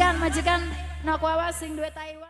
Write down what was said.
majikan majikan Nokwawa sing duwe Taiwan.